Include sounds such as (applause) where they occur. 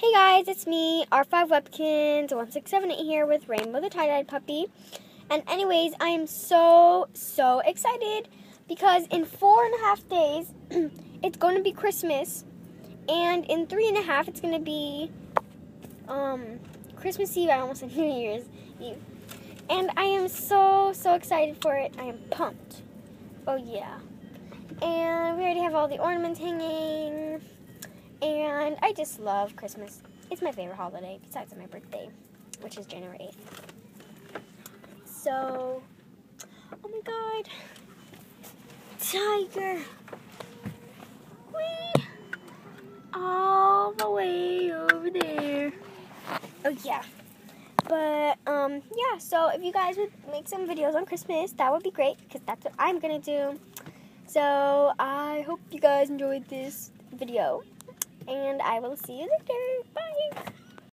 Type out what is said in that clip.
Hey guys, it's me, R5 Webkinz 1678 here with Rainbow the tie-dyed puppy. And anyways, I am so, so excited because in four and a half days, (clears throat) it's going to be Christmas. And in three and a half, it's going to be um, Christmas Eve. I almost said (laughs) New Year's Eve. And I am so, so excited for it. I am pumped. Oh yeah. And we already have all the ornaments hanging. And I just love Christmas. It's my favorite holiday, besides my birthday, which is January 8th. So, oh my god. Tiger. Whee! All the way over there. Oh yeah. But, um, yeah, so if you guys would make some videos on Christmas, that would be great, because that's what I'm going to do. So, I hope you guys enjoyed this video and I will see you later. Bye.